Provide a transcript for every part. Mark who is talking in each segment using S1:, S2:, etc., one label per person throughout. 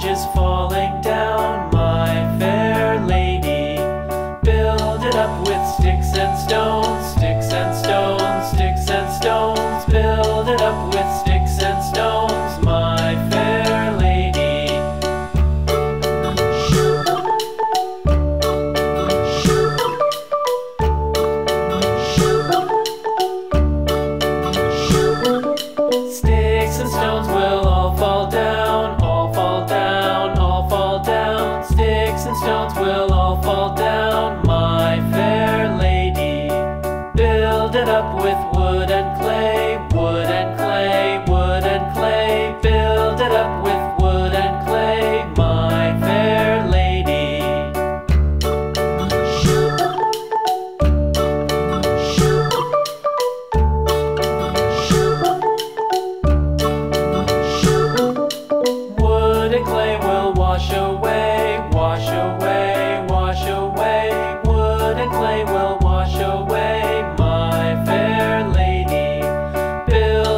S1: bridges for fall down.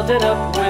S1: I'll build it up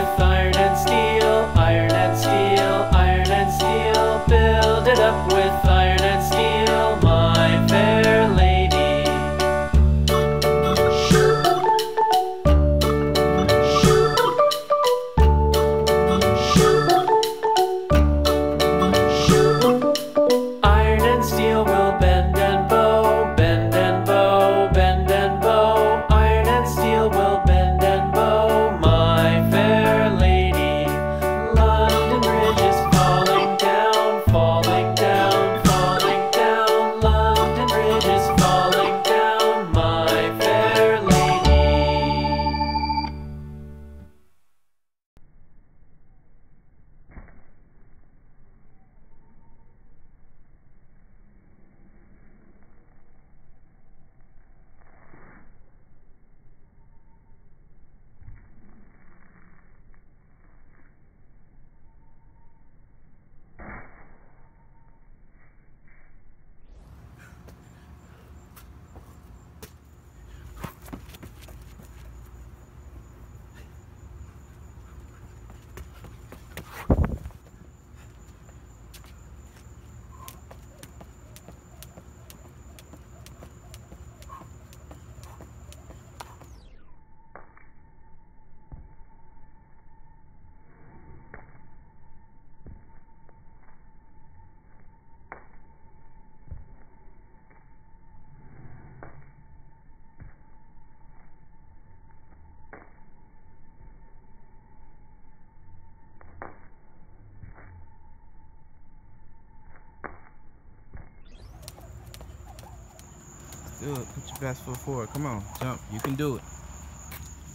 S1: Do it. Put your best foot forward. Come on. Jump. You can do it.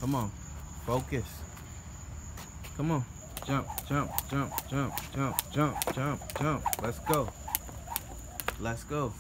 S1: Come on. Focus. Come on. Jump, jump, jump, jump, jump, jump, jump, jump. Let's go. Let's go.